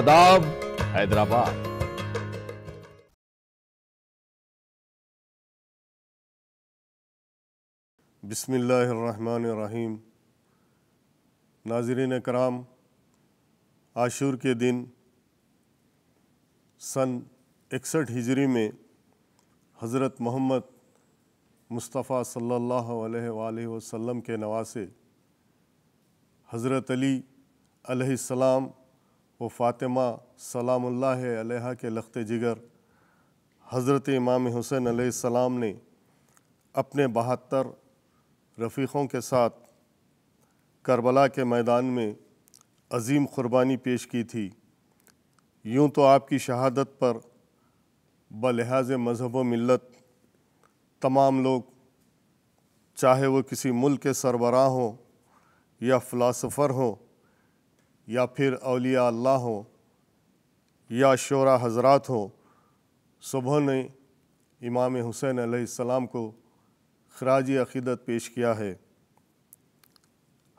आदाब, हैदराबाद। बिसमीम नाजरीन कराम आशूर के दिन, सन इकसठ हिजरी में हज़रत मोहम्मद मुस्तफ़ा सल्लल्लाहु अलैहि वसल्लम के नवासे हज़रत अली अलैहिस्सलाम व फ़ातिमा सलामुल्लाह अलैहा के लख्त जिगर, हज़रत इमाम हुसैन अलैहिस्सलाम ने अपने बहत्तर रफ़ीक़ों के साथ करबला के मैदान में अजीम क़ुरबानी पेश की थी। यूँ तो आपकी शहादत पर बलिहाज मज़हब व मिलत तमाम लोग, चाहे वो किसी मुल्क के सरबराह हों या फ़िलासफ़र हों या फिर अलिया अल्लाह हों, या शरा हजरात हों, सुबह ने इमाम हुसैन अलैहिस्सलाम को खराज अक़ीदत पेश किया है।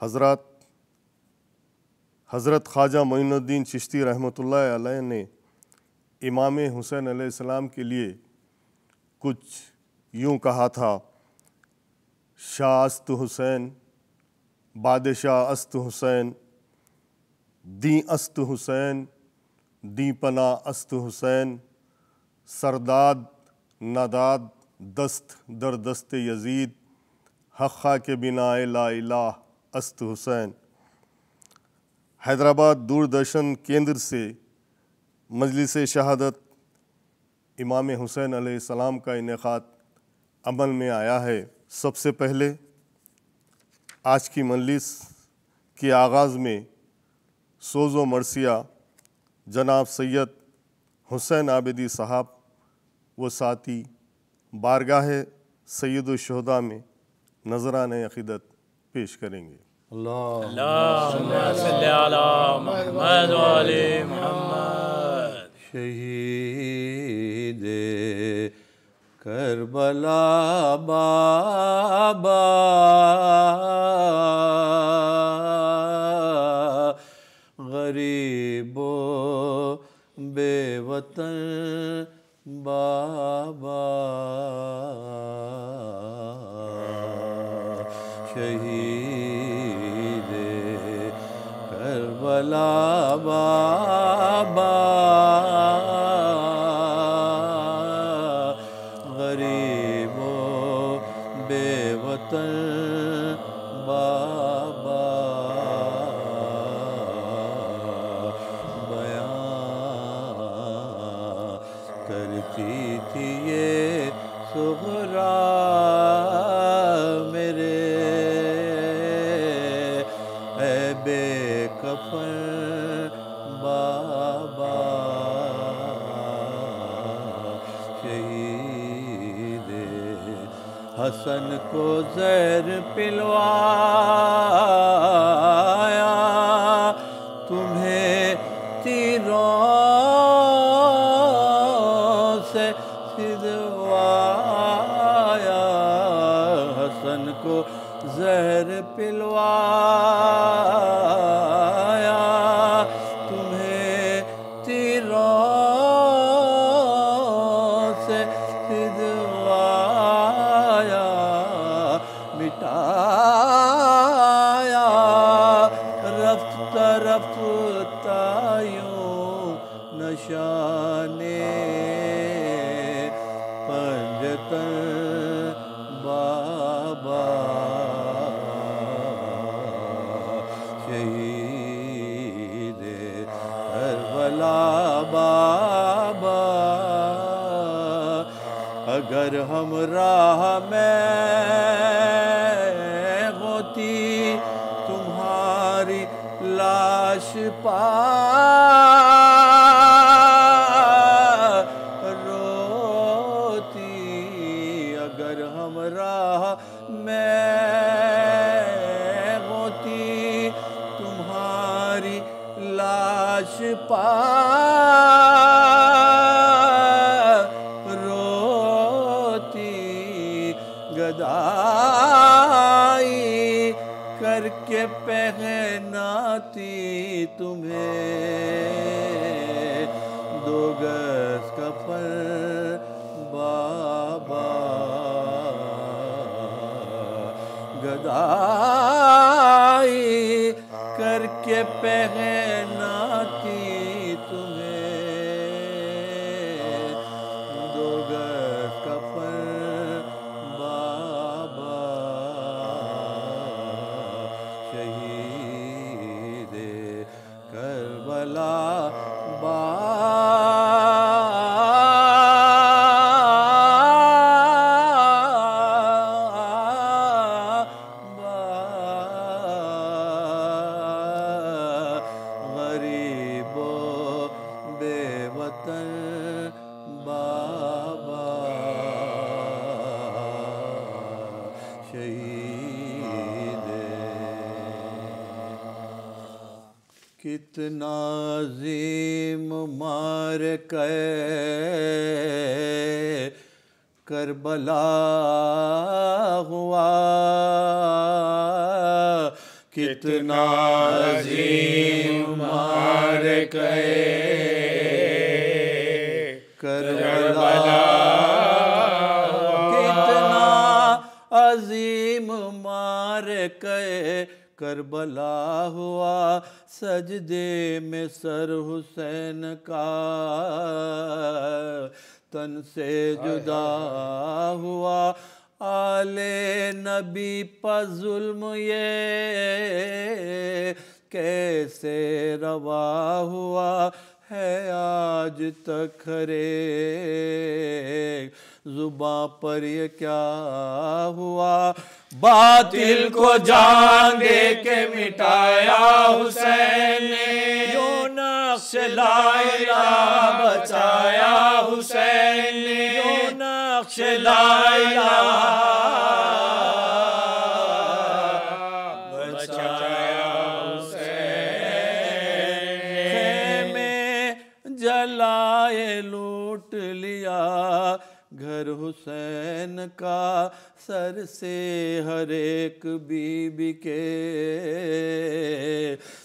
हज़रत हज़रत ख्वाजा मोइनुद्दीन चिश्ती अलैह ने इमाम हुसैन अलैहिस्सलाम के लिए कुछ यूँ कहा था, शाह अस्त हुसैन, बादशाह अस्त हुसैन दी अस्त हुसैन, दी पना अस्त हुसैन, सरदाद, नादाद, दस्त दर दस्त यजीद हक़ा के बिना ला अस्त हुसैन। हैदराबाद दूरदर्शन केंद्र से मजलिस शहादत इमाम हुसैन अलैहिस्सलाम का इनका अमल में आया है। सबसे पहले आज की मजलिस के आगाज़ में सोज़ो मरसिया जनाब सैयद हुसैन आबिदी साहब व साथी बारगाह सैदुलशहदा में नजरान अक़ीदत पेश करेंगे। शहीद करबला बाबा। गरीबो बेवतन बाबा। शहीद करबला बाबा। करती थी ये सुगरा मेरे। है बेकफन बाबा शहीद हसन को जहर पिलवाया तुम्हें दो गज का फल बाबा। गदाई करके पहन करबला हुआ, सजदे में सर हुसैन का। तन से जुदा हुआ, आले नबी पर जुल्म ये। कैसे रवा हुआ है आज तक खरे जुबा पर ये क्या हुआ? बातिल को जान दे के मिटाया हुसैन ने। यो नक्श लाइला बचाया हुसैन ने। यो नक्श लाइला घर हुसैन का सर से हर एक बीबी के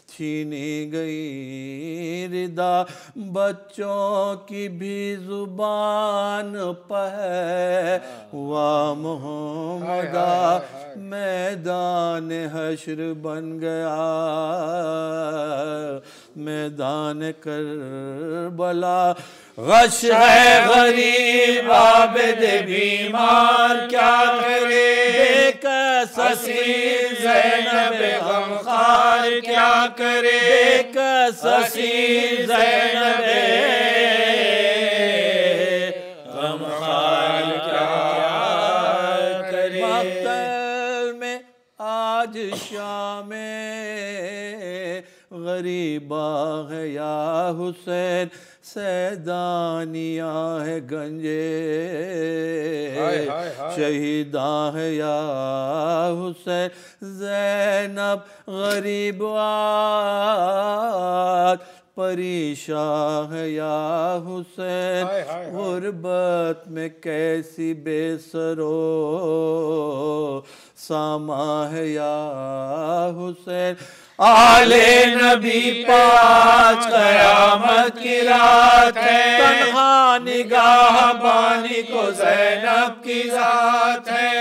छीनी गई रिदा। बच्चों की भी ज़ुबान पह हुआ मोहम्मदा। मैदान हश्र बन गया। मैदान कर बला गश है गरीब, आबिद, बीमार, क्या करे? ससी जैनब गमखार, क्या करे? ससी जैनब गरीबा है या हुसैन सैदानिया है गंजे। शहीदा है या हुसैन जैनब गरीब परेशान है या हुसैन। गुर्बत में कैसी बेसरो सामा है या हुसैन आले नबी पाँच कयामत की रात है। तन्हा निगाह बानी को जैनब की जात है।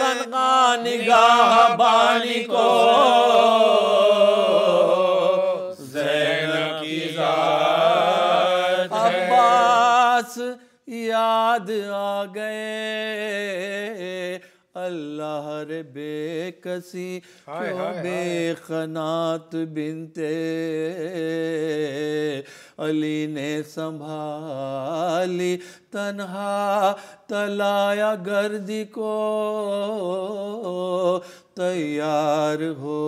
तन्हा निगाह बानी को जैनब की जात अब्बास याद आ गए। अल्लाह रे बेकसी क्यों। बेखनात बिनते अली ने संभाली तन्हा तलाया गर्दी को तैयार हो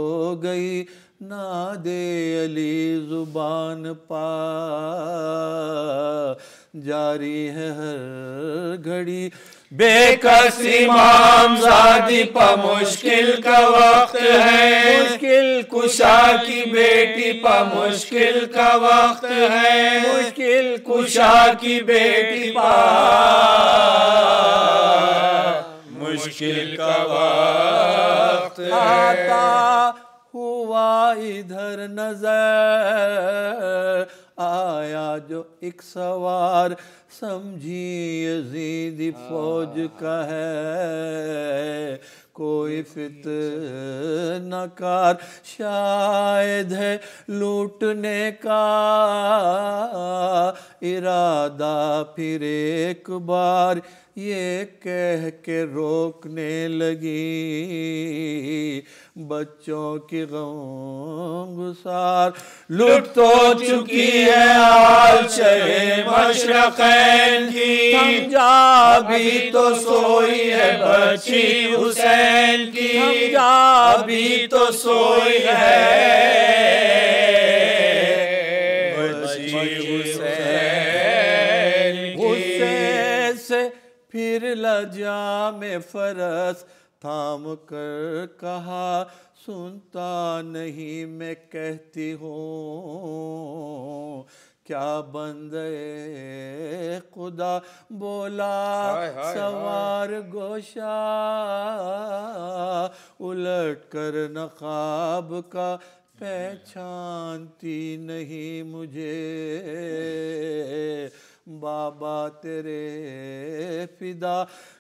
गई ना दे अली ज़ुबान पा। जारी है हर घड़ी। बेकस इमाम जादी पर मुश्किल का वक्त है। मुश्किल कुशा की बेटी पर मुश्किल का वक्त है। मुश्किल कुशा की बेटी पा। मुश्किल का वक्त आता इधर नज़र आया जो एक सवार समझी यजीदी फौज का है कोई फित नकार शायद है लूटने का इरादा फिर एक बार ये कह के रोकने लगी। बच्चों की गुसार लुट तो चुकी है मशरकैन की। जा अभी तो सोई है बच्ची हुसैन की। जा अभी तो सोई है फिर लजा में फरस थाम कर कहा सुनता नहीं मैं कहती हूँ। क्या बंदे खुदा? बोला हाय, हाय, सवार गोशा उलट कर नकाब का पहचानती नहीं मुझे। बाबा तेरे फिदा।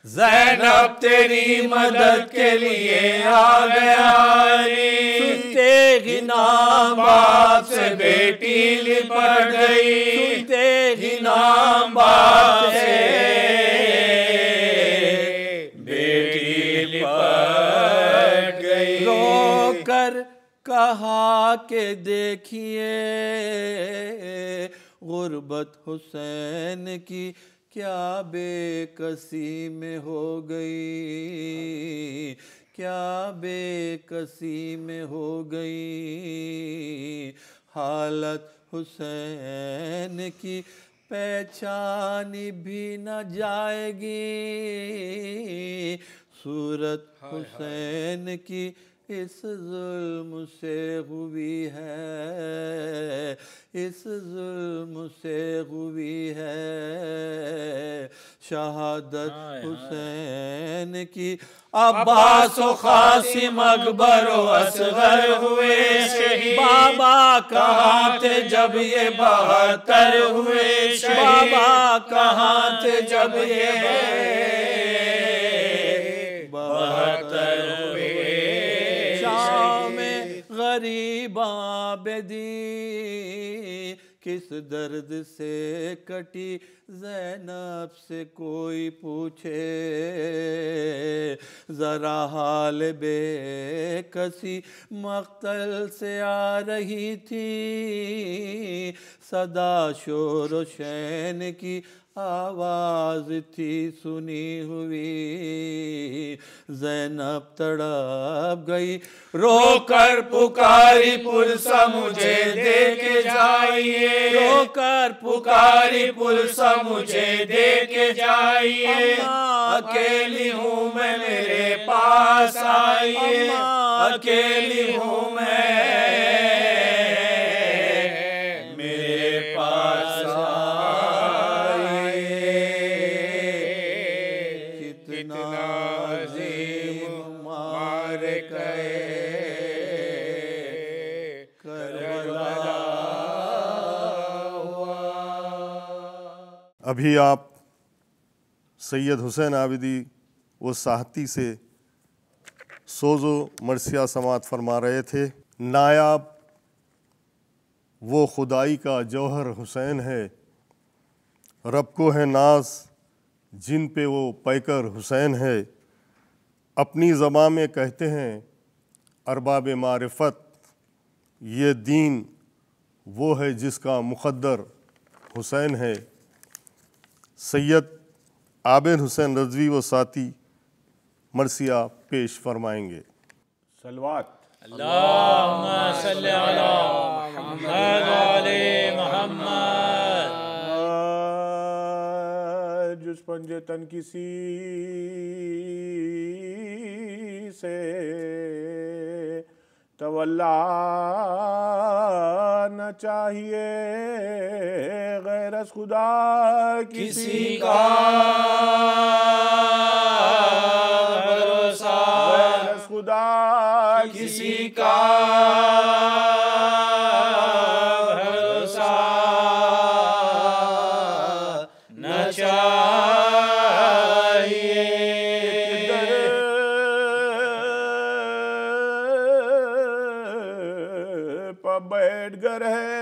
जैनब तेरी मदद के लिए आ गया रे। सुनते ही नाम बाप से बेटी लिपट गई। सुनते ही नाम बाप से बेटी लिपट गई। रो कर कहा के देखिए। गुर्बत हुसैन की क्या बेकसी में हो गई? क्या बेकसी में हो गई? हालत हुसैन की पहचानी भी न जाएगी। सूरत हुसैन की इस जुल्म से हुई है इस जुल्म से हुई है। शहादत हुसैन की अब्बास व कासिम अकबर असगर हुए शहीद। बाबा कहाँ थे जब ये बहत्तर हुए शहीद? बाबा कहाँ थे जब ये गरीब आबदी किस दर्द से कटी जैनब से कोई पूछे? जरा हाल बेकसी मख्तल से आ रही थी, सदा शोर शैन की आवाज़ थी सुनी हुई। जैनब तड़प गई। रोकर पुकारी पुरसा मुझे दे के जाइए। रोकर पुकारी पुरसा मुझे दे के जाइए अकेली हूँ मैं मेरे पास आइए। अकेली हूँ अभी आप सैयद हुसैन आबिदी वो साहती से सोजो मरसिया समात फरमा रहे थे। नायाब वो खुदाई का जौहर हुसैन है। रब को है नाज, जिन पे वो पैकर हुसैन है। अपनी ज़बान में कहते हैं, अरबाब मारफत, ये दीन वो है जिसका मुक़द्दर हुसैन है। सैयद आबिद हुसैन रजवी व साथी मरसिया पेश फरमाएँगे। सलवात। जिस पंजे तन किसी से तवल्ला न चाहिए गैरस खुदा किसी का भरोसा। गैरस खुदा किसी का बैठगर है।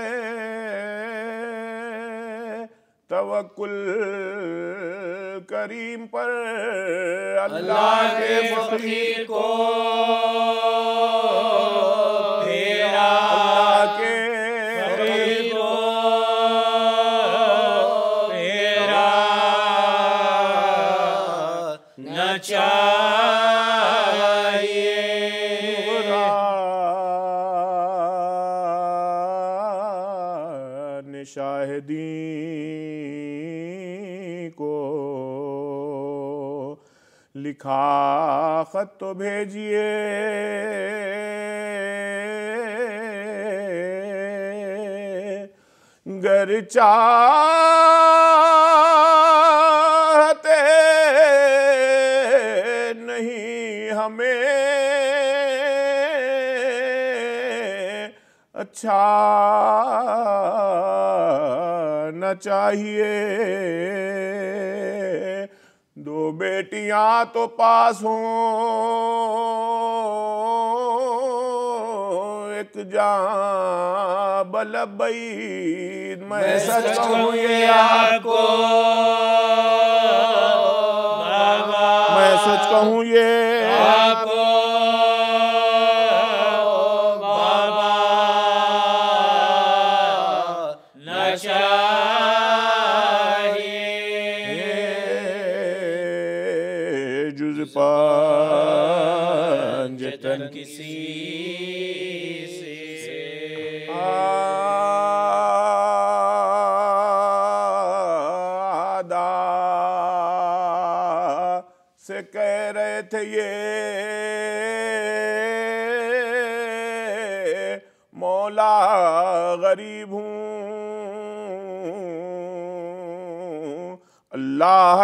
तवक्कुल करीम पर अल्लाह के फकीर को खत तो भेजिए। गर चाहते नहीं हमें। अच्छा न चाहिए। बेटियाँ तो पास हो। एक जहाँ बलबई मैं सच कहूँ ये आपको। मैं सच कहूँ ये आपको। चाहिए जतन किसी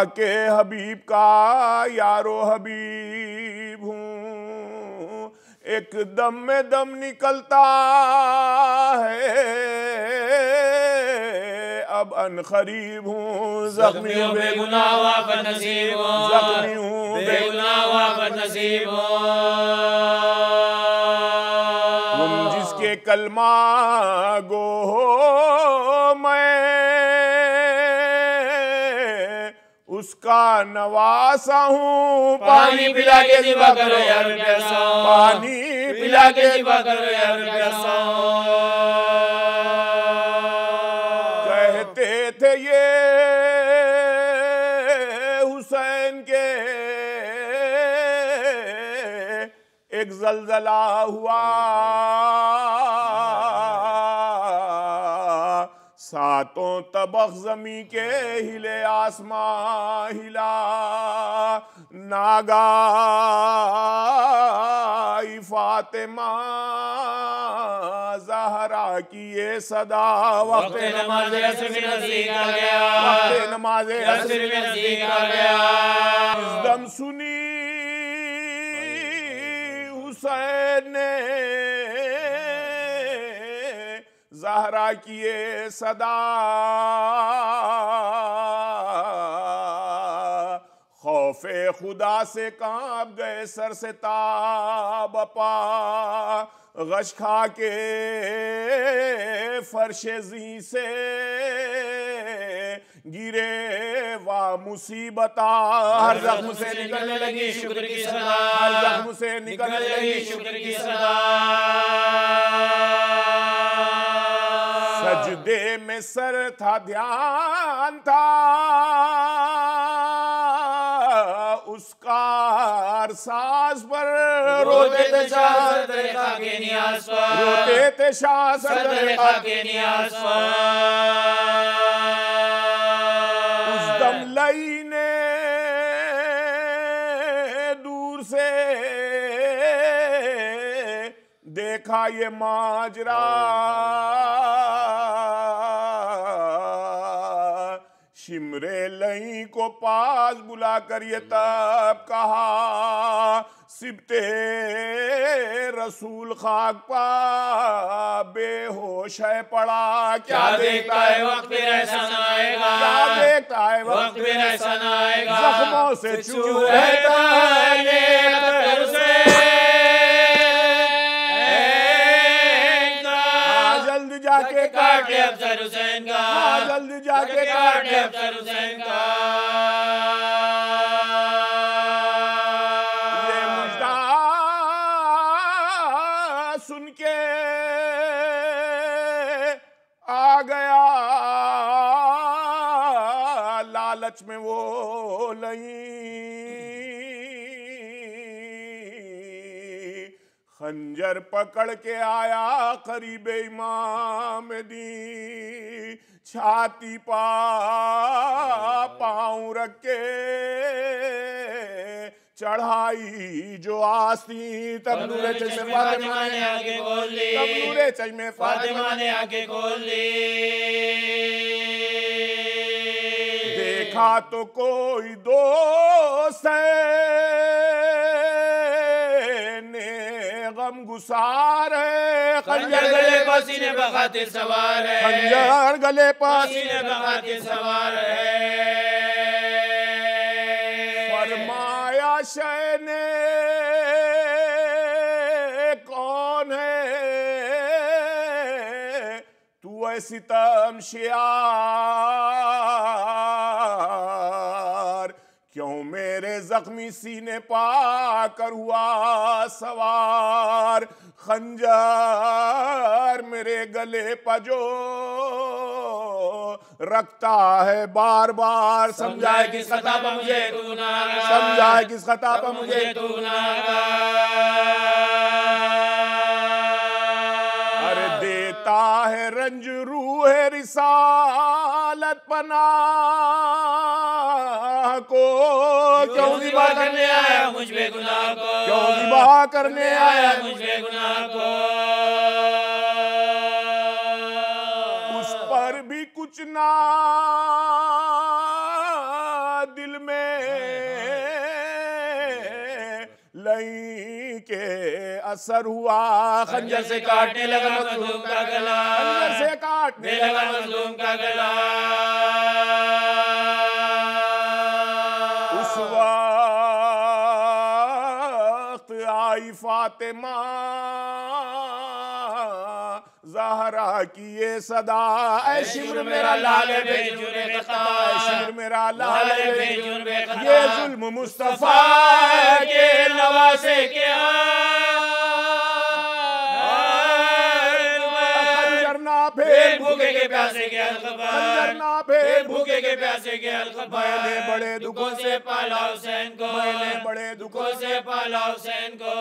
के हबीब का यारो हबीब हूँ। एक दम में दम निकलता है। अब अन खरीब हूँ जख्मी हूँ। बेगुनाह वापस नसीब जख्मी हूँ बेगुनाह वापस नसीब तुम जिसके कलमा गो हो। उसका नवासा हूँ। पानी पिला के दिवा करो यार प्यासा। पानी पिला के दिवा करो यार प्यासा। कहते थे ये हुसैन के एक जलजला हुआ। सातों तबक जमी के हिले आसमां हिला नागा फातिमा जहरा की ये सदा वक्त नमाज़ वक्त नमाज़ दम सुनी हुसैन ने किए सदा। खौफे खुदा से काँप गए सर से ताब पा गश खा के फर्श जी से गिरे वाह मुसीबता हर जख्म से निकलने लगी शुक्र की सदा। हर जख्म से निकलने लगी शुक्र की सदा। सजदे में सर था ध्यान था। उसका सास पर रोते थे रोते थे नियाज उस दम लई ने दूर से देखा ये माजरा। शिमरे लई को पास बुला कर ये तब कहा सिबते रसूल खाक पा बेहोश है पड़ा। क्या देखता है वक्त आएगा? क्या देखता है वक्त? फिर ऐसा न आएगा? जख्मों से चूर है जाके काट ले अफसर हुसैन का। हाँ, जल्दी जाके काट ले। अफसर हुसैन का। पकड़ के आया करीब इमाम दी। छाती पा पाँव रख के चढ़ाई जो आस्ती तब नूरे चश्मे फातिमा ने आगे खोल ली। तब नूरे चश्मे फातिमा ने आगे खोल ली। देखा तो कोई दोस्त है। गम गुसार है। खंजर गले पर सीने पर खातिर सवार है। खंजर गले पर सीने पर खातिर सवार है। फरमाया शय ने कौन है? तू ऐसी तम शियार क्यों मेरे जख्मी सीने पा कर हुआ सवार। खंजर मेरे गले पजो रखता है बार बार समझाए किस खता पर मुझे तू समझाए किस खता पर मुझे तू अरे देता है रंज रूह रिसालत पना को क्यों दिबा करने आया? मुझ पे गुनाह को। क्यों दिबा करने आया? मुझ पे गुनाह को। उस पर भी कुछ ना दिल में लई के असर हुआ। खंजर से काटने लगा मजलूम का गला। खंजर से काटने लगा मजलूम का गला। फातिमा जहरा की ये सदा। ऐ शिमर मेरा लाल शिमर मेरा लाल ये जुल्म मुस्तफ़ा के नवासे के खंजर फिर भूखे के प्यासे के अलखबर फिर भूखे के प्यासे के अलखबर मैंने बड़े दुखों से पाला हुसैन को। मैंने बड़े दुखों से पाला हुसैन को।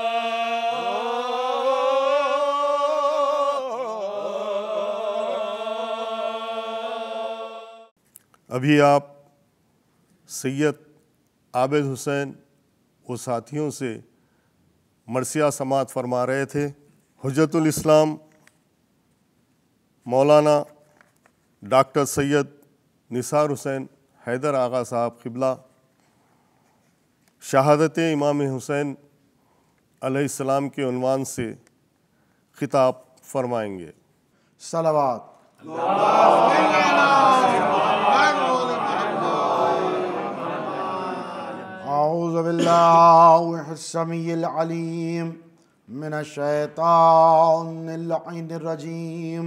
अभी आप सैयद आबिद हुसैन वो साथियों से मरसिया समात फरमा रहे थे। हजरतुल इस्लाम मौलाना डॉक्टर सैयद निसार हुसैन हैदर आगा साहब किबला, शहादत इमाम हुसैन अलैहिस्सलाम के उनवान से खिताब फरमाएँगे। सलावात। अज़बिल्लासमीम मिन शैतान रजीम।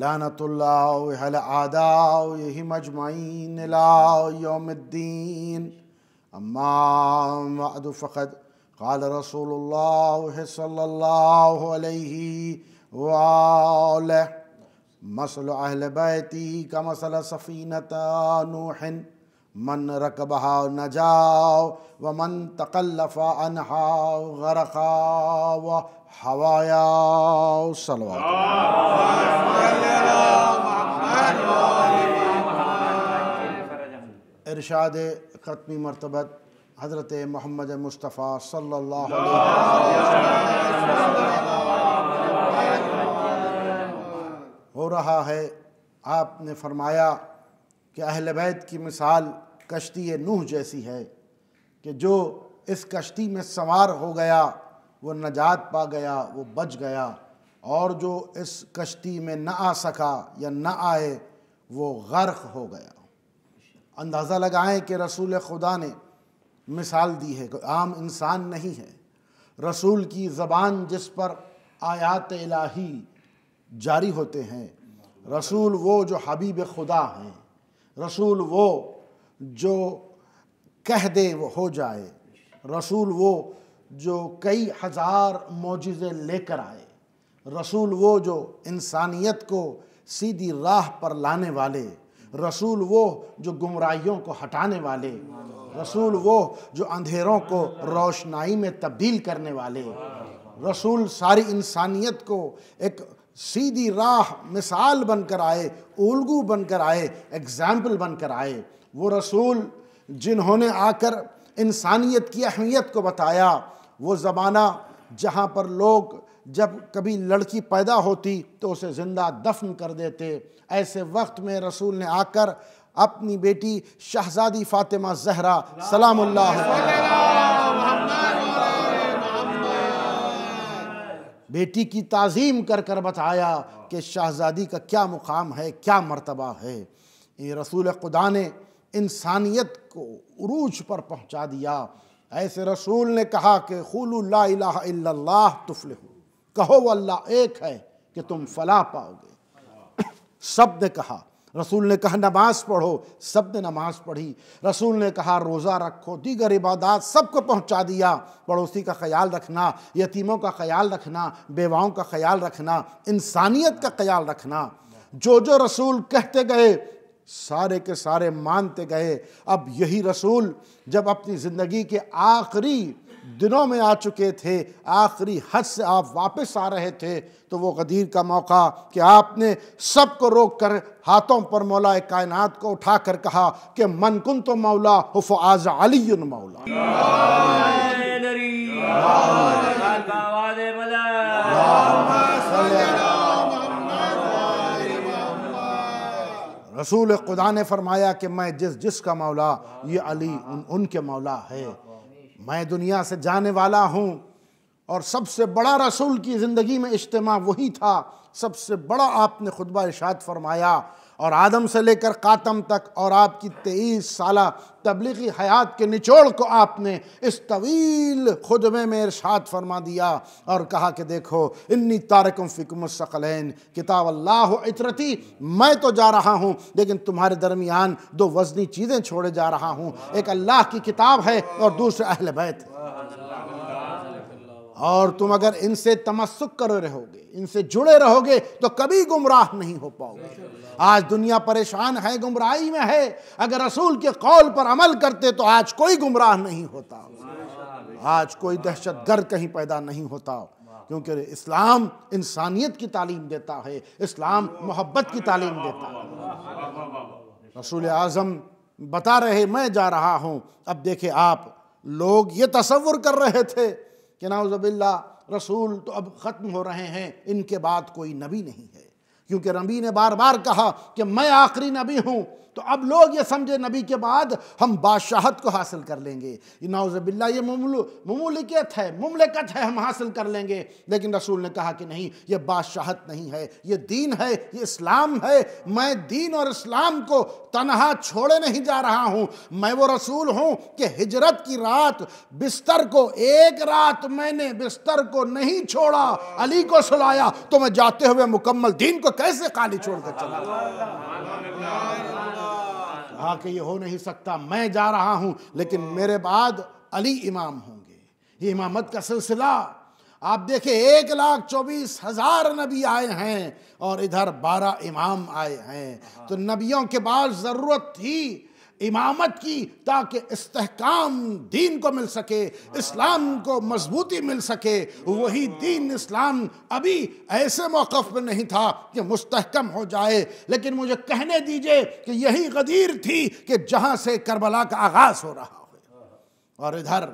लानतल्लादा मजमाइन योमद्दीन अम्माद फ़क़द क़ाल रसूल सल्लल्लाहु अलैहि वसल्लम मसल अहल बैती का मसल सफ़ीनत नूहन मन रकबहा नजाओ व मन तकल्लफ़ा अनहा गरखा व हवाया इरशाद ख़त्मी मरतबत हज़रत मोहम्मद मुस्तफ़ा अलैहि हो रहा है, आपने फरमाया कि अहल बैत की मिसाल कश्ती नूह जैसी है कि जो इस कश्ती में सवार हो गया वो नजात पा गया, वो बच गया। और जो इस कश्ती में न आ सका या न आए, वो गर्क हो गया। अंदाज़ा लगाएँ कि रसूल खुदा ने मिसाल दी है आम इंसान नहीं है। रसूल की ज़बान जिस पर आयात इलाही जारी होते हैं, रसूल वो जो हबीब खुदा हैं, रसूल वो जो कह दे वो हो जाए, रसूल वो जो कई हज़ार मोजे लेकर आए। रसूल वो जो इंसानियत को सीधी राह पर लाने वाले, रसूल वो जो गुमराहियों को हटाने वाले, रसूल वो जो अंधेरों को रोशनाई में तब्दील करने वाले, रसूल सारी इंसानियत को एक सीधी राह मिसाल बनकर आए, उलगू बनकर आए, एग्ज़ाम्पल बनकर आए। वो रसूल जिन्होंने आकर इंसानियत की अहमियत को बताया वो ज़माना जहाँ पर लोग जब कभी लड़की पैदा होती तो उसे ज़िंदा दफन कर देते। ऐसे वक्त में रसूल ने आकर अपनी बेटी शहजादी फ़ातिमा जहरा, सलामुल्लाह बेटी की ताज़ीम कर कर बताया कि शहजादी का क्या मुकाम है, क्या मर्तबा है। ये रसूल खुदा ने इंसानियत को उरूज पर पहुँचा दिया। ऐसे रसूल ने कहा कि खुल्ला तुफल कहो, अल्लाह एक है कि तुम फलाह पाओगे। सबने कहा। रसूल ने कहा, नमाज़ पढ़ो। सबने नमाज़ पढ़ी। रसूल ने कहा, रोज़ा रखो, दीगर इबादत सबको पहुँचा दिया। पड़ोसी का ख्याल रखना, यतीमों का ख्याल रखना, बेवाओं का ख्याल रखना, इंसानियत का ख्याल रखना। जो जो रसूल कहते गए सारे के सारे मानते गए अब यही रसूल जब अपनी ज़िंदगी के आखिरी दिनों में आ चुके थे आखिरी हद से आप वापस आ रहे थे तो वो गदीर का मौका कि आपने सबको रोक कर हाथों पर मौला कायनात को उठा कर कहा कि मन कुन तो मौला हुफ आज अली मौला। रसूल खुदा ने फरमाया कि मैं जिस जिस का मौला, ये अली उन, उनके मौला है। मैं दुनिया से जाने वाला हूँ और सबसे बड़ा रसूल की ज़िंदगी में इज्तम वही था। सबसे बड़ा आपने खुतबा इशाद फरमाया। और आदम से लेकर कातम तक और आपकी तेईस साल तबलीगी हयात के निचोड़ को आपने इस तवील खुदबे में इरशाद फरमा दिया और कहा कि देखो, इन्नी तारकम फ़िकमसक़लैन किताब अल्लाह इतरती, मैं तो जा रहा हूँ, लेकिन तुम्हारे दरमियान दो वजनी चीज़ें छोड़े जा रहा हूँ। एक अल्लाह की किताब है और दूसरे अहल बैत। और तुम अगर इनसे तमस्सुक कर रहोगे, इनसे जुड़े रहोगे तो कभी गुमराह नहीं हो पाओगे। आज दुनिया परेशान है, गुमराही में है। अगर रसूल के कौल पर अमल करते तो आज कोई गुमराह नहीं होता। आज कोई दहशत गर्द कहीं पैदा नहीं होता। क्योंकि इस्लाम इंसानियत की तालीम देता है, इस्लाम मोहब्बत की तालीम देता है। रसूल आज़म बता रहे, मैं जा रहा हूँ। अब देखे, आप लोग ये तस्वुर कर रहे थे। कि नाउज़बिल्ला रसूल तो अब ख़त्म हो रहे हैं, इनके बाद कोई नबी नहीं है। क्योंकि रबी ने बार बार कहा कि मैं आखिरी नबी हूँ तो अब लोग ये समझे नबी के बाद हम बादशाहत को हासिल कर लेंगे। नाउज़बिल्ला ये ममूलिकत है, मुमलिकत है, हम हासिल कर लेंगे। लेकिन रसूल ने कहा कि नहीं, ये बादशाहत नहीं है, ये दीन है, ये इस्लाम है। मैं दीन और इस्लाम को तनहा छोड़े नहीं जा रहा हूँ। मैं वो रसूल हूँ कि हिजरत की रात बिस्तर को, एक रात मैंने बिस्तर को नहीं छोड़ा, अली को सुलाया तो मैं जाते हुए मुकम्मल दीन को कैसे खाली छोड़ कर चला कहा कि ये हो नहीं सकता, मैं जा रहा हूँ, लेकिन मेरे बाद अली इमाम होंगे। ये इमामत का सिलसिला, आप देखे, एक लाख चौबीस हज़ार नबी आए हैं और इधर बारह इमाम आए हैं। तो नबियों के बाद ज़रूरत थी इमामत की ताकि इस्तेकाम दीन को मिल सके, इस्लाम को मजबूती मिल सके। वही दीन इस्लाम अभी ऐसे मौक़ पर नहीं था कि मुस्तकम हो जाए। लेकिन मुझे कहने दीजिए कि यही गदीर थी कि जहाँ से करबला का आगाज़ हो रहा हो। और इधर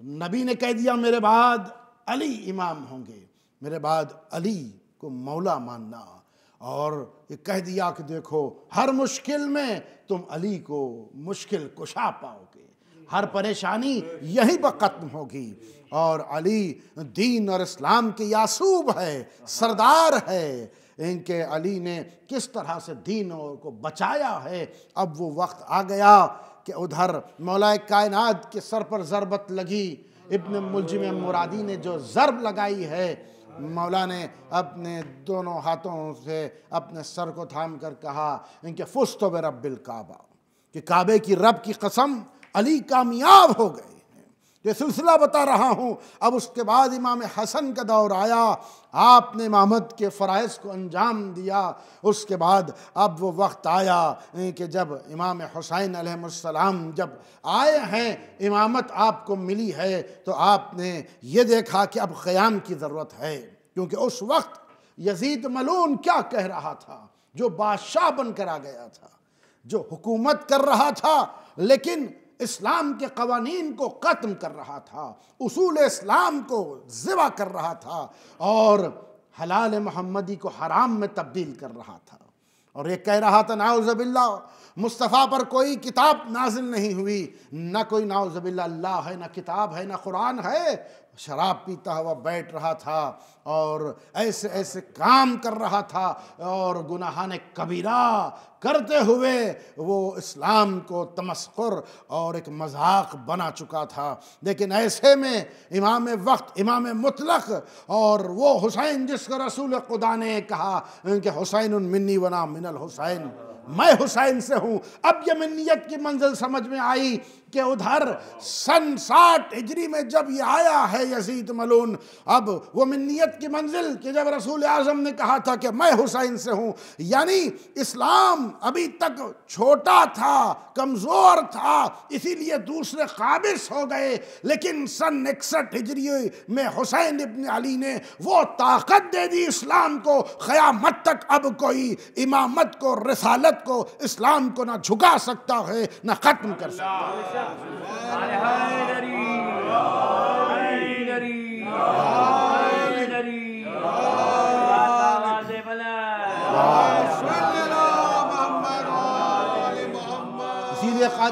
नबी ने कह दिया, मेरे बाद अली इमाम होंगे, मेरे बाद अली को मौला मानना। और ये कह दिया कि देखो, हर मुश्किल में तुम अली को मुश्किल कुशा पाओगे। हर परेशानी यहीं पर ख़त्म होगी। और अली दीन और इस्लाम के यासूब है, सरदार है। इनके अली ने किस तरह से दीन और को बचाया है? अब वो वक्त आ गया कि उधर मौलाए कायनात के सर पर ज़रबत लगी। इब्न मुलजिम मुरादी ने जो ज़रब लगाई है मौला ने अपने दोनों हाथों से अपने सर को थाम कर कहा, इनके फुस्तो बे रबिल काबा, कि काबे की रब की कसम अली कामयाब हो गए। ये सिलसिला बता रहा हूँ। अब उसके बाद इमाम हसन का दौर आया। आपने इमामत के फ़रज़ को अंजाम दिया। उसके बाद अब वो वक्त आया कि जब इमाम हुसैन अलैहिस्सलाम जब आए हैं, इमामत आपको मिली है तो आपने ये देखा कि अब क़याम की ज़रूरत है। क्योंकि उस वक्त यजीद मलून क्या कह रहा था? जो बादशाह बनकर आ गया था, जो हुकूमत कर रहा था, लेकिन इस्लाम के कवानीन को ख़त्म कर रहा था, उसूल इस्लाम को ज़िवा कर रहा था और हलाल मोहम्मदी को हराम में तब्दील कर रहा था। और ये कह रहा था नाउज़बिल्ला मुस्तफ़ा पर कोई किताब नाजिल नहीं हुई। ना कोई नाउज़बिल्ला अल्लाह है, ना किताब है, ना कुरान है शराब पीता हुआ बैठ रहा था और ऐसे ऐसे काम कर रहा था और गुनाहान कबीरा करते हुए वो इस्लाम को तमस्कुर और एक मज़ाक बना चुका था। लेकिन ऐसे में इमाम वक्त, इमाम मुतलक और वो हुसैन जिसको रसूल खुदा ने कहा कि हुसैन मिन्नी वना मिनल हुसैन, मैं हुसैन से हूँ। अब ये मिन्नीत की मंजिल समझ में आई कि उधर सन साठ हिजरी में जब ये आया है यजीद मलून, अब वो मिन्नीत की मंजिल कि जब रसूल आज़म ने कहा था कि मैं हुसैन से हूँ, यानी इस्लाम अभी तक छोटा था, कमज़ोर था, इसीलिए दूसरे काबिज हो गए, लेकिन सन इकसठ हिजरी में हुसैन इबन अली ने वो ताकत दे दी इस्लाम को, क़यामत तक अब कोई इमामत को, रसालत को इस्लाम को ना झुका सकता है, ना ख़त्म कर सकता है।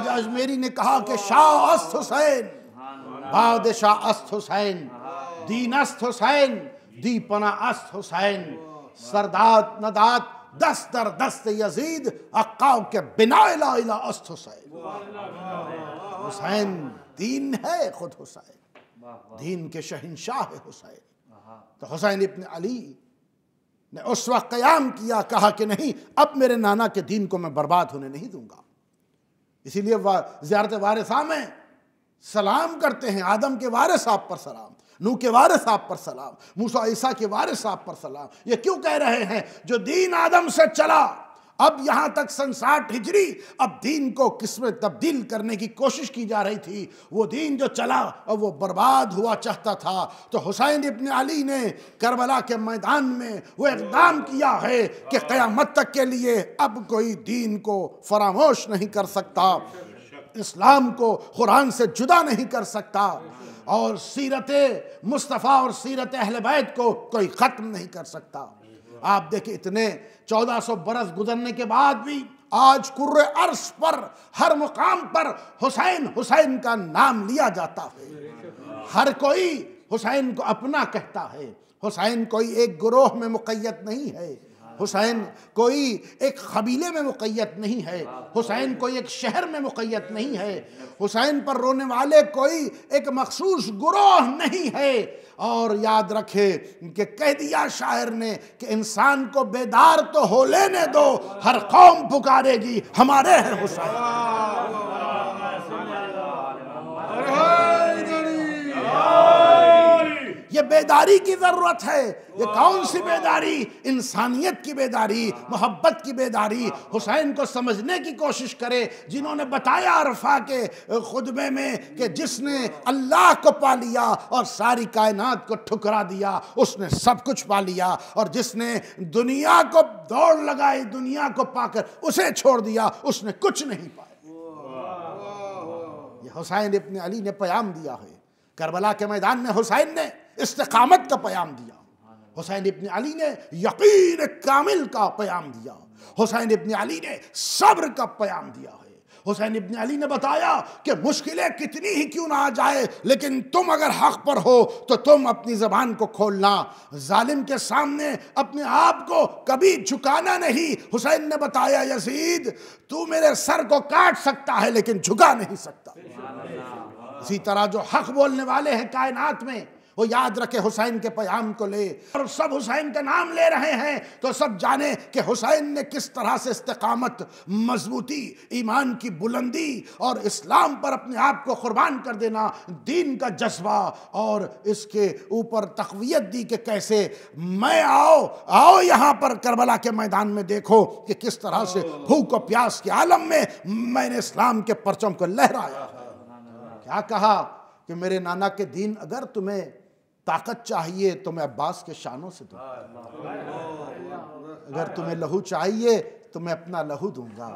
अजमेरी ने कहा कि शाह अस्त हुसैन, बादशाह अस्त हुसैन, दीन अस्त हुसैन, दीपना अस्त हुसैन सरदात नदात दस्त दर दस्त यजीद, अक्काव के बिना अस्त हुसैन। हुसैन दीन है खुद हुसैन। दीन के शहनशाह है हुसैन। तो हुसैन इब्न अली ने उस वक्त क़याम किया कहा कि नहीं अब मेरे नाना के दीन को मैं बर्बाद होने नहीं दूँगा। इसीलिए ज़्यारत वारसा में सलाम करते हैं आदम के वारिस साहब पर सलाम नू के वारिस साहब पर सलाम मूसा ईसा के वारिस साहब पर सलाम। ये क्यों कह रहे हैं? जो दीन आदम से चला अब यहाँ तक संसार हिजरी अब दीन को किसमें तब्दील करने की कोशिश की जा रही थी। वो दीन जो चला, अब वो बर्बाद हुआ चाहता था। तो हुसैन इब्न अली ने करबला के मैदान में वो इकदाम किया है कि क़यामत तक के लिए अब कोई दीन को फरामोश नहीं कर सकता। इस्लाम को कुरान से जुदा नहीं कर सकता। और सीरत मुस्तफ़ा और सीरत अहल बैत को कोई ख़त्म नहीं कर सकता। आप देखिए, इतने 1400 बरस गुजरने के बाद भी आज कुर्र अर्श पर, हर मुकाम पर हुसैन हुसैन का नाम लिया जाता है। हर कोई हुसैन को अपना कहता है। हुसैन कोई एक ग्रोह में मुक़ैद नहीं है। हुसैन कोई एक कबीले में मुक़ैद नहीं है, हुसैन कोई एक शहर में मुक़ैद नहीं है, हुसैन पर रोने वाले कोई एक मखसूस ग्रोह नहीं है। और याद रखे कि कह दिया शायर ने कि इंसान को बेदार तो हो लेने दो, हर कौम पुकारेगी, हमारे हैं हुसैन। ये बेदारी की ज़रूरत है। ये कौन सी बेदारी? इंसानियत की बेदारी, मोहब्बत की बेदारी। हुसैन को समझने की कोशिश करे, जिन्होंने बताया अरफा के खुतबे में कि जिसने अल्लाह को पा लिया और सारी कायनात को ठुकरा दिया, उसने सब कुछ पा लिया। और जिसने दुनिया को दौड़ लगाई, दुनिया को पाकर उसे छोड़ दिया, उसने कुछ नहीं पाया। हुसैन इब्न अली ने पयाम दिया है। करबला के मैदान में हुसैन ने इस्तकामत का पयाम दिया। हुसैन इबन अली ने यकीन कामिल का पयाम दिया। हुसैन इबन अली ने सब्र का पयाम दिया है। हुसैन इब्न अली ने बताया कि मुश्किलें कितनी ही क्यों ना आ जाए, लेकिन तुम अगर हक पर हो तो तुम अपनी जबान को खोलना। जालिम के सामने अपने आप को कभी झुकाना नहीं। हुसैन ने बताया, यजीद, तू मेरे सर को काट सकता है, लेकिन झुका नहीं सकता। इसी तरह जो हक बोलने वाले हैं कायनात में वो याद रखे हुसैन के प्याम को ले। और सब हुसैन का नाम ले रहे हैं तो सब जाने कि हुसैन ने किस तरह से इस्तकामत, मजबूती, ईमान की बुलंदी और इस्लाम पर अपने आप को कुर्बान कर देना, दीन का जज्बा और इसके ऊपर तकवीत दी कि कैसे मैं आओ आओ यहाँ पर करबला के मैदान में देखो कि किस तरह से भूख और प्यास के आलम में मैंने इस्लाम के परचम को लहराया। क्या कहा कि मेरे नाना के दीन अगर तुम्हें ताकत चाहिए तो मैं अब्बास के शानों से दूँगा। अगर तुम्हें लहू चाहिए तो मैं अपना लहू दूँगा।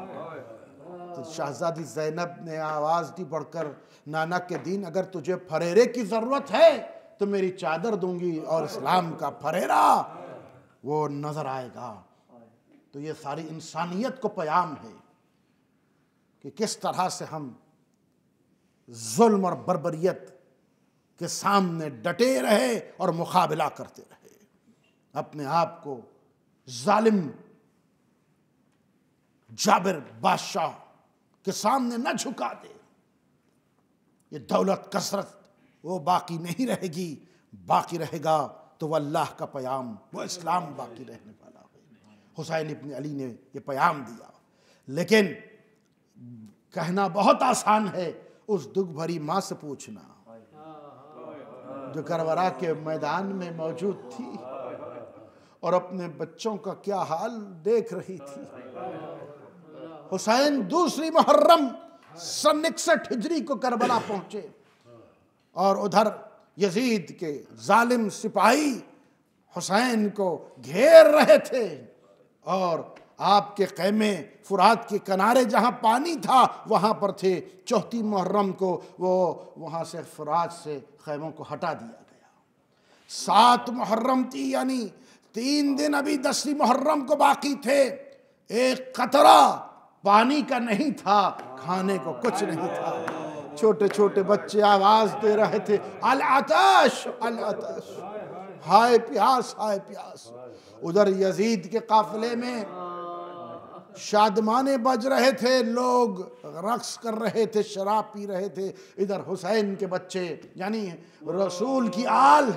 तो शहजादी जैनब ने आवाज़ दी बढ़कर नाना के दिन, अगर तुझे फरेरे की ज़रूरत है तो मेरी चादर दूँगी और इस्लाम का फरेरा वो नज़र आएगा। तो ये सारी इंसानियत को प्याम है कि किस तरह से हम जुल्म और बरबरीत के सामने डटे रहे और मुकाबला करते रहे। अपने आप को जालिम जाबिर बादशाह के सामने न झुका दे ये दौलत कसरत वो बाकी नहीं रहेगी, बाकी रहेगा तो वह अल्लाह का प्याम, वो इस्लाम बाकी रहने वाला है। हुसैन इब्न अली ने ये प्याम दिया। लेकिन कहना बहुत आसान है, उस दुख भरी माँ से पूछना जो करवरा के मैदान में मौजूद थी और अपने बच्चों का क्या हाल देख रही थी। हुसैन दूसरी मुहर्रम सन इकसठ हिजरी को करबला पहुँचे और उधर यजीद के जालिम सिपाही हुसैन को घेर रहे थे और आपके खैमे फुरात के किनारे जहाँ पानी था, वहाँ पर थे। चौथी मुहर्रम को वो वहाँ से फुरात से खैमों को हटा दिया गया। सात मुहर्रम थी, यानी तीन दिन अभी दसवीं मुहर्रम को बाकी थे। एक कतरा पानी का नहीं था, खाने को कुछ नहीं था। छोटे छोटे बच्चे आवाज़ दे रहे थे अल आताश अल आताश हाय प्यास हाय प्यास। उधर यजीद के काफिले में शादमाने बज रहे थे, लोग रक्स कर रहे थे, शराब पी रहे थे। इधर हुसैन के बच्चे, यानी रसूल की आल,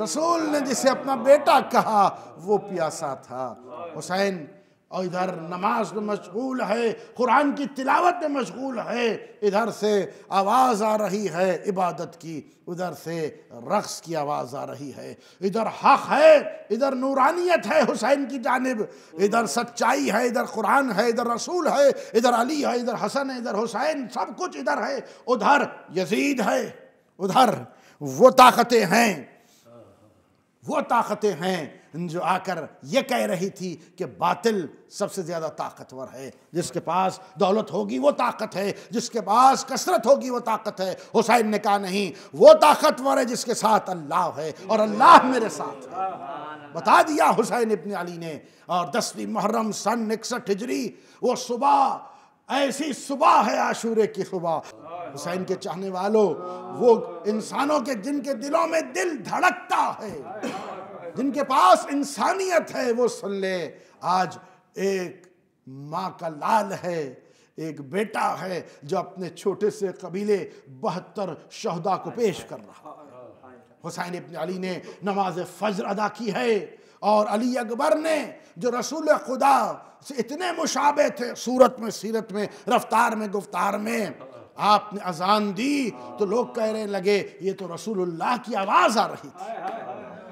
रसूल ने जिसे अपना बेटा कहा, वो प्यासा था। हुसैन और इधर नमाज़ में मशगूल है, कुरान की तिलावत में मशगूल है। इधर से आवाज़ आ रही है इबादत की, उधर से रक्स की आवाज़ आ रही है। इधर हक है, इधर नूरानियत है हुसैन की जानब। इधर सच्चाई है, इधर कुरान है, इधर रसूल है, इधर अली है, इधर हसन है, इधर हुसैन, सब कुछ इधर है। उधर यजीद है, उधर वो ताकतें हैं, वो ताकतें हैं। जो आकर ये कह रही थी कि बातिल सबसे ज़्यादा ताकतवर है, जिसके पास दौलत होगी वो ताकत है, जिसके पास कसरत होगी वो ताकत है। हुसैन ने कहा, नहीं, वो ताकतवर है जिसके साथ अल्लाह है और अल्लाह मेरे साथ है। बता दिया हुसैन इब्न अली ने। और दसवीं मुहर्रम सन इकसठ हिजरी, वो सुबह, ऐसी सुबह है आशूरे की सुबह। हुसैन के चाहने वालों, वो इंसानों के जिनके दिलों में दिल धड़कता है। जिनके पास इंसानियत है, वो सुन ले। आज एक माँ का लाल है, एक बेटा है, जो अपने छोटे से कबीले बहत्तर शहदा को पेश कर रहा हुसैन इब्न अली ने नमाज़ फजर अदा की है, और अली अकबर ने, जो रसूल खुदा से इतने मुशाबे थे, सूरत में, सीरत में, रफ्तार में, गुफ्तार में, आपने अजान दी तो लोग कह रहे लगे, ये तो रसूलुल्लाह की आवाज़ आ रही थी।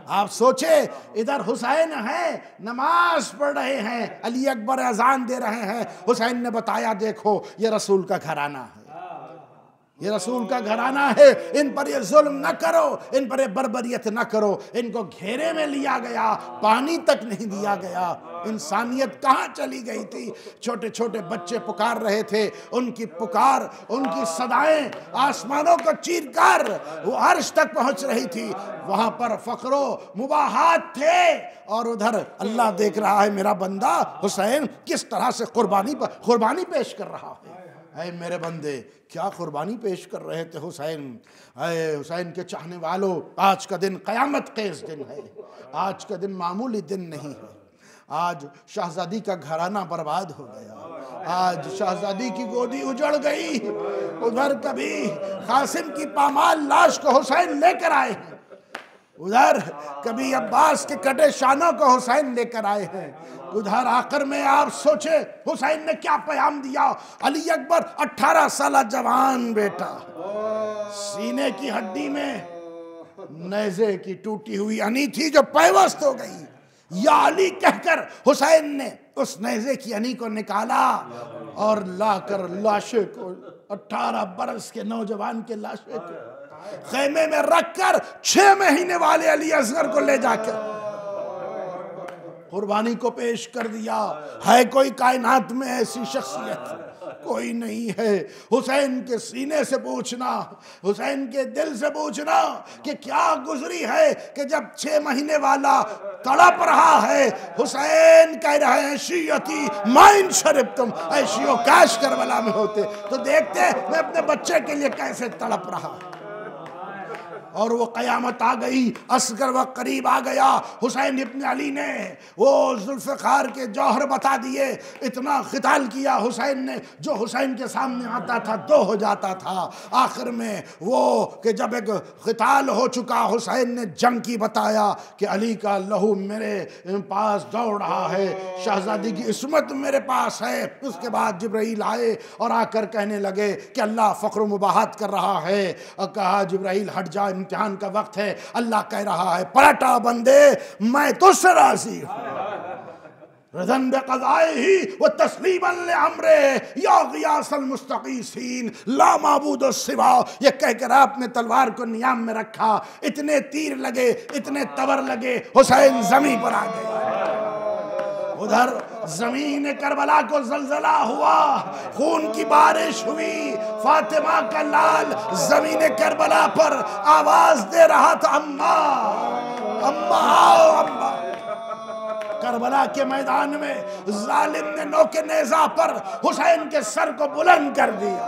आप सोचे, इधर हुसैन है, नमाज़ पढ़ रहे हैं, अली अकबर अजान दे रहे हैं। हुसैन ने बताया, देखो, ये रसूल का घराना है। ये रसूल का घराना है। इन पर ये जुल्म न करो, इन पर ये बर्बरियत न करो। इनको घेरे में लिया गया, पानी तक नहीं दिया गया। इंसानियत कहाँ चली गई थी? छोटे छोटे बच्चे पुकार रहे थे। उनकी पुकार, उनकी सदाएँ आसमानों को चीर कर वो अर्श तक पहुँच रही थी। वहाँ पर फकरो मुबाहात थे। और उधर अल्लाह देख रहा है, मेरा बंदा हुसैन किस तरह से कुर्बानी पर कुर्बानी पेश कर रहा है? अरे मेरे बंदे, क्या कुर्बानी पेश कर रहे थे हुसैन? अरे हुसैन के चाहने वालों, आज का दिन कयामत केस दिन है। आज का दिन मामूली दिन नहीं है। आज शहजादी का घराना बर्बाद हो गया। आज शहजादी की गोदी उजड़ गई। उधर कभी कासिम की पामाल लाश को हुसैन लेकर आए हैं। उधर कभी अब्बास के कटे शानों को हुसैन लेकर आए हैं। उधर आकर में आप सोचे, हुसैन ने क्या पैगाम दिया? अली अकबर 18 साल जवान बेटा। सीने की हड्डी में नेजे की टूटी हुई अनी थी जो पैवस्त हो गई। या अली कहकर हुसैन ने उस नेजे की अनी को निकाला और लाकर लाशे को 18 बरस के नौजवान के लाशे को खेमे में रखकर छह महीने वाले अली असगर को ले जाकर। कुर्बानी को पेश कर दिया। है कोई कायनात में ऐसी शख्सियत? कोई नहीं है। हुसैन के सीने से पूछना, हुसैन के दिल से पूछना कि क्या गुजरी है कि जब छह महीने वाला तड़प रहा है, हुसैन कह रहे हैं शीयती माइन शरीफ तुम, ऐशियो कैश करबला में होते। तो देखते मैं अपने बच्चे के लिए कैसे तड़प रहा और वो कयामत आ गई, असगर वक्त करीब आ गया। हुसैन इब्न अली ने वो जुल्फ़ार के जौहर बता दिए, इतना खिताल किया हुसैन ने, जो हुसैन के सामने आता था, दो हो जाता था। आखिर में वो कि जब एक खिताल हो चुका, हुसैन ने जंग की बताया कि अली का लहू मेरे पास दौड़ रहा है, शहजादी की इसमत मेरे पास है। उसके बाद जब्राइल आए और आकर कहने लगे कि अल्लाह फ़ख्र मुबाहत कर रहा है। कहा, जब्राइल, हट जा इम्तिहान का वक्त है। अल्लाह कह रहा है, पलटा बंदे, मैं तो सरासी हूँ। ही अमरे। यासल सिवा। कहकर आपने तलवार को नियाम में रखा। इतने तीर लगे, इतने तवर लगे, हुसैन जमी पर आ गए। उधर ज़मीन करबला को जलजला हुआ, खून की बारिश हुई। फातिमा का लाल ज़मीन करबला पर आवाज़ दे रहा था, अम्मा अम्मा आओ, अम्मा। करबला के मैदान में जालिम ने नोके नेजा पर हुसैन के सर को बुलंद कर दिया।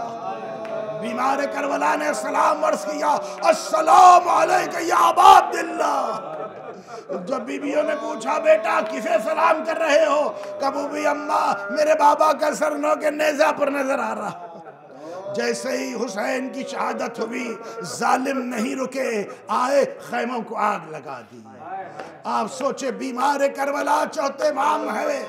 बीमार करबला ने सलाम वर्ष किया, अस्सलाम या जब बीबियों ने पूछा, बेटा, किसे सलाम कर रहे हो? कबू भी, अम्मा, मेरे बाबा का सर नो के नेजा पर नज़र आ रहा जैसे ही हुसैन की शहादत हुई, जालिम नहीं रुके, आए खैमों को आग लगा दी। आप सोचे, बीमार करवला चौथे माम है।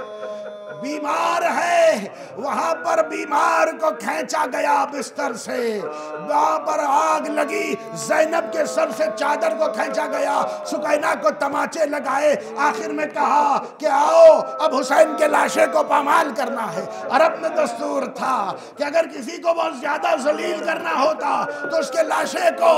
बीमार है, वहाँ पर बीमार को खेचा गया बिस्तर से। वहाँ पर आग लगी, जैनब के सर से चादर को खेचा गया। सुकैना को तमाचे लगाए, आखिर में कहा कि आओ, अब हुसैन के लाशे को पामाल करना है। अरब में दस्तूर था कि अगर किसी को बहुत ज़्यादा जलील करना होता तो उसके लाशे को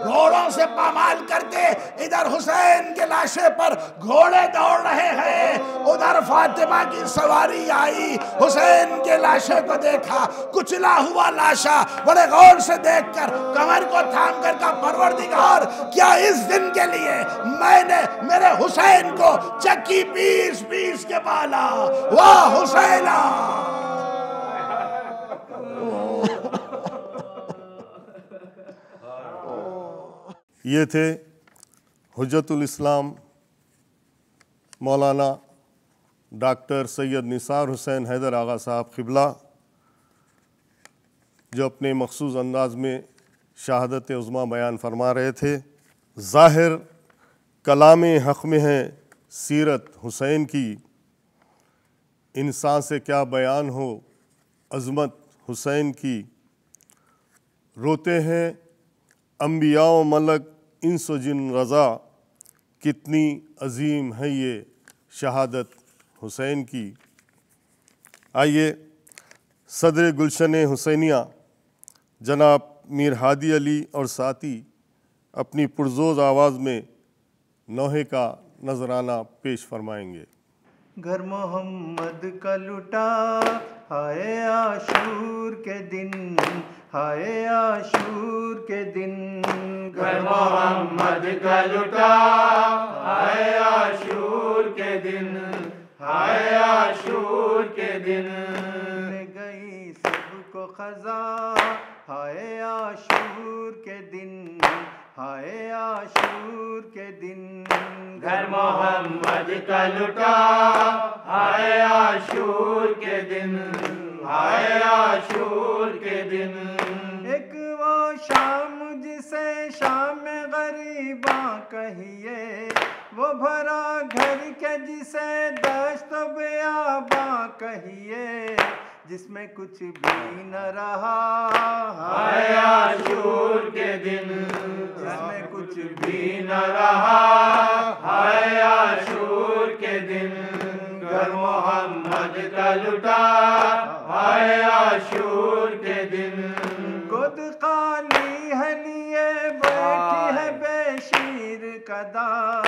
घोड़ों से पामाल करते। इधर हुसैन के लाशे पर घोड़े दौड़ रहे हैं, उधर फातिमा की सवारी आई। हुसैन के लाशे को देखा, कुचला हुआ लाशा बड़े गौर से देखकर कमर को थाम कर का परवरदिगार, क्या इस दिन के लिए मैंने मेरे हुसैन को चक्की पीस पीस के पाला? वाह, हुसैना! ये थे हजरतुल इस्लाम मौलाना डॉक्टर सैयद निसार हुसैन हैदर आगा साहब खिबला जो अपने मखसूस अंदाज में शहादत उज़मा बयान फरमा रहे थे। ज़ाहिर कलाम हक़ में है सीरत हुसैन की इंसान से क्या बयान हो अज़मत हुसैन की। रोते हैं अम्बिया मलक इंस जिन रज़ा, कितनी अजीम है ये शहादत। हुसैन की। आइए सदर गुलशन हुसैनिया जनाब मीर हादी अली और साथी अपनी पुरजोज आवाज़ में नोहे का नजराना पेश फरमाएँगे। घर मोहम्मद का लुटा हाय आशूर के दिन हाय आशूर के दिन। घर मोहम्मद का लुटा हाय आशूर के दिन। हाय आशूर के दिन ने गई सबको खजा हाय आशूर के दिन हाय आशूर के दिन घर मोहम्मद का लुटा हाय आशूर के दिन हाय आशूर के दिन एक वो शाम जिसे शाम गरीबा कहिए वो भरा घर के जिसे दस्त बेआबा कहिए जिसमें कुछ भी न रहा। हाय आशूर के दिन जिसमें कुछ भी न रहा। हाय आशूर के दिन घर मोहम्मद का लुटा। हाय आशूर कदा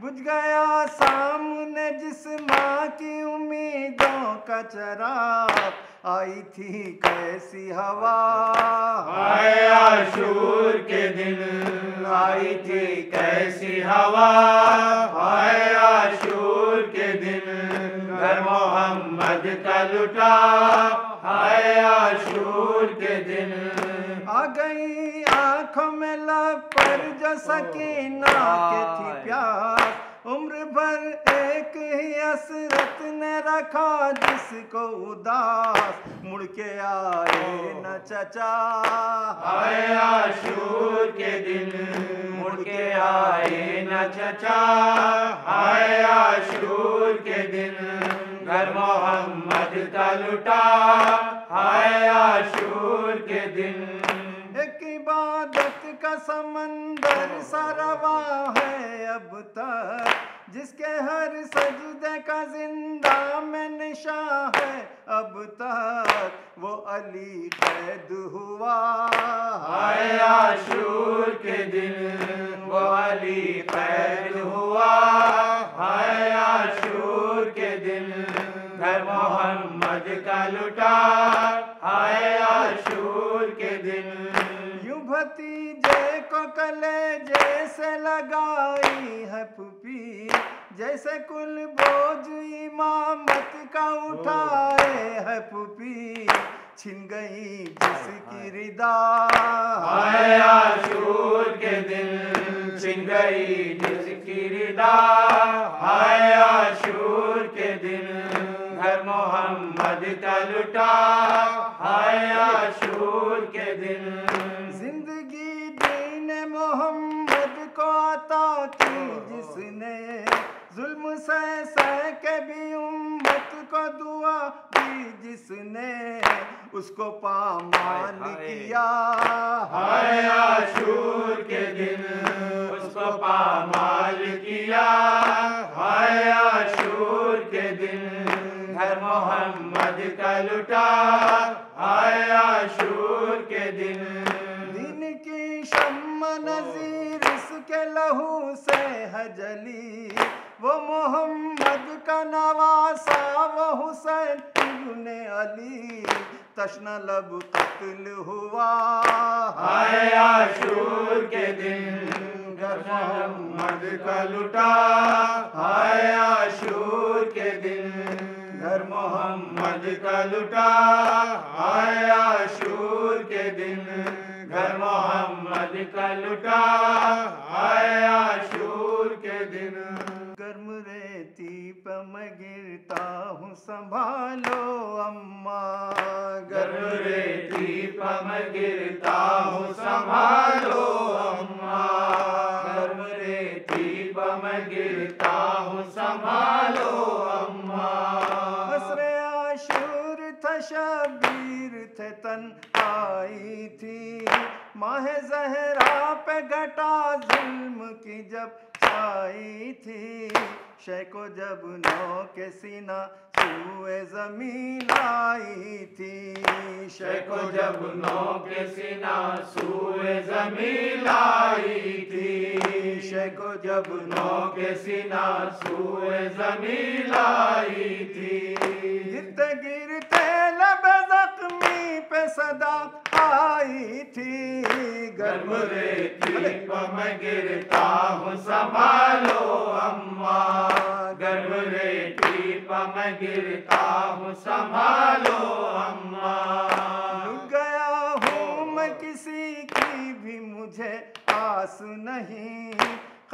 बुझ गया सामने जिस माँ की उम्मीदों का चराग आई थी कैसी हवा। हाय आशूर के दिन। आई थी कैसी हवा। हाय आशूर के दिन। घर मोहम्मद का लुटा। हाय आशूर के दिन। आ गई सकीना के थी प्यास उम्र भर एक ही असरत ने रखा जिसको उदास। मुड़ के आए न चचा। हाय आशूर के दिन। मुड़ के आए न चचा। हाय आशूर के दिन। घर मोहम्मद का लुटा। हाय आशूर के दिन। का समंदर सरवा है अब तक, जिसके हर सजदे का ज़िंदा में निशा है अब तक, वो अली कैद हुआ। आया आशूर के दिन कलेजे से लगाई है फूफी जैसे कुल बोझ इमामत का उठाए है फूफी छिन गई जिसकी रिदा हाय। आशूर के दिन छिन गई जिसकी रिदा हाय आशूर के दिन घर मोहम्मद का लुटा हाय आशूर के दीन मोहम्मद को अता की जिसने जुल्म से सह के भी उम्मत को दुआ दी जिसने उसको पामान किया। हाय आशूर के दिन उसको पामाल किया। हाय आशूर के दिन घर मोहम्मद का लुटा। हाय आशूर के दिन दिन की शम्म नजीर इसके लहू से हजली। जली वो मोहम्मद का नवासा, वो हुसैन इब्ने अली। तश्न लब कत्ल हुआ। हाय आशूर के दिन घर मोहम्मद का लुटा। हाय आशूर के दिन घर मोहम्मद का लुटा। हाय आशूर के दिन घर मोहम्मद का लुटा हाय आशूर के दिन। गर्म रेती पे मैं गिरता हूँ संभालो अम्मा। गर्म रेती पम गिरता हूँ संभालो अम्मा। गर्म रेती पम गिरता हूँ संभालो अम्मा। असरे आशूर था शबीर थे तन आई माह जहरा पे घटा जुल्म की जब छाई थी। शय को जब नौ के सीना सुए ज़मीन आई थी। शय को जब नौ के सीना सूए ज़मीन आई थी। शय को जब नौ नौ के सीना सूए ज़मीन आई थी। गिरते गिरते लब जख्मी पे सदा आई थी गर्म रेती पर मैं गिरता हूँ संभालो अम्मा। गर्म रेती पर मैं गिरता हूँ संभालो अम्मा। गया हूँ मैं किसी की भी मुझे आस नहीं।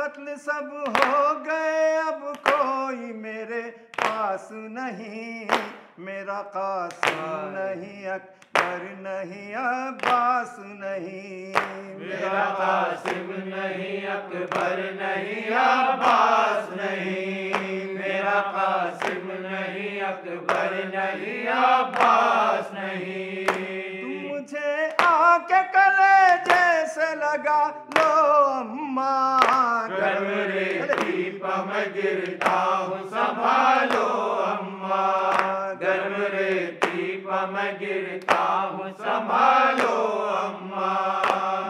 कत्ल सब हो गए अब कोई मेरे पास नहीं। मेरा कासिम नहीं अकबर नहीं अब्बास नहीं। मेरा कासिम नहीं अकबर नहीं अब्बास नहीं। मेरा कासिम नहीं अकबर नहीं अब्बास नहीं। तू मुझे आके कले जैसे लगा लो अम्मा। गर्म रेती पर मैं गिरता हूँ संभालो। मैं गिरता हूँ, संभालो अम्मा।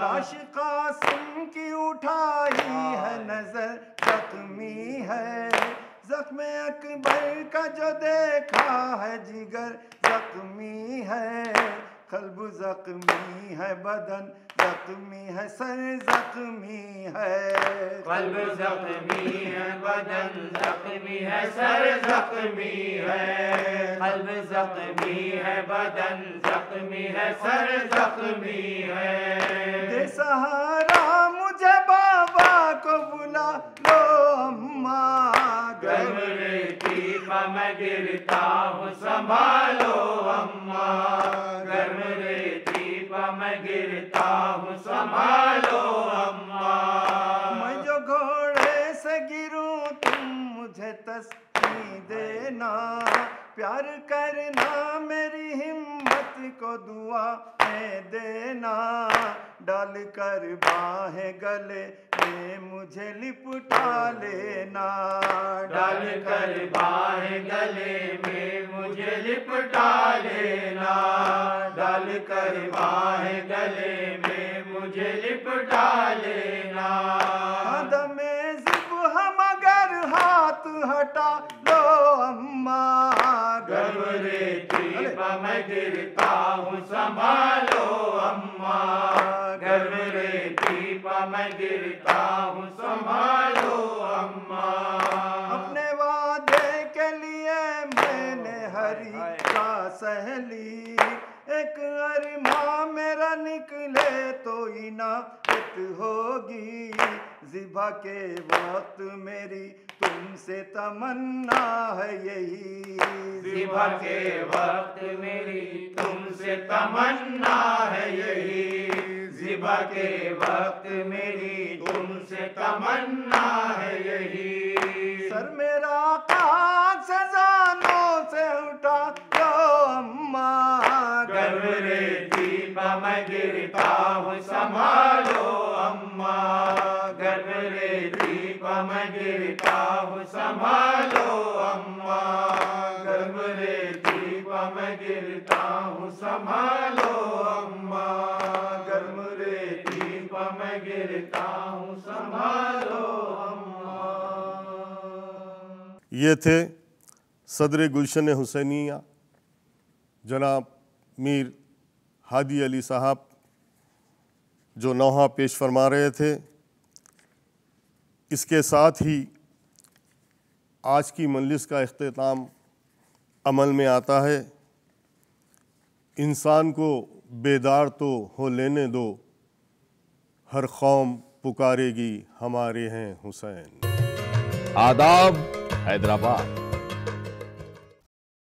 लाश कासिम की उठाई है, नज़र जख्मी है। जख्म अकबर का जो देखा है, जिगर जख्मी है। कल्ब जख्मी है बदन जख्मी है सर जख्मी है। कल्ब जख्मी है बदन जख्मी है सर जख्मी है। कल्ब जख्मी है बदन जख्मी है सर जख्मी है। सहारा को बुला लो अम्मा रेती पर मैं गिरता हूँ संभालो अम्मा रेती पर मैं गिरता हूँ संभालो अम्मा। मैं जो घोड़े से गिरूं तुम मुझे तस्की देना। प्यार करना मेरी हिम्मत को दुआ देना। डाल कर बाहें गले में मुझे लिपटा लेना। डाल कर बाहें गले में मुझे लिपटा लेना। डाल कर बाहें गले में मुझे लिपटा लेना। दमे जिब हम अगर हाथ हटा लो अम्मा। रेती मैं गिरता हूँ संभालो अम्मा। रेती पर मैं गिरता हूँ संभालो अम्मा। अपने वादे के लिए मैंने हरी का सहली एक अरमा मेरा निकले तो इनायत होगी। जिबा के वक्त मेरी तुमसे तमन्ना है यही। जिबा के वक्त मेरी तुमसे तमन्ना है यही। जिबा के वक्त मेरी तुमसे तमन्ना है यही। सर मेरा काज से जानों से उठा लो अम्मा गर्व रेती पर मैं गिरता हूँ, संभालो अम्मा। गर्व रेती पर मैं गिरता हूँ, संभालो अम्मा। गर्व रेती पर मैं गिरता हूँ, संभालो ये थे सदर गुलशन हुसैनिया, जनाब मीर हादी अली साहब, जो नौहा पेश फरमा रहे थे। इसके साथ ही आज की मजलिस का अख्ताम अमल में आता है। इंसान को बेदार तो हो लेने दो, हर कौम पुकारेगी हमारे हैं हुसैन। आदाब हैदराबाद।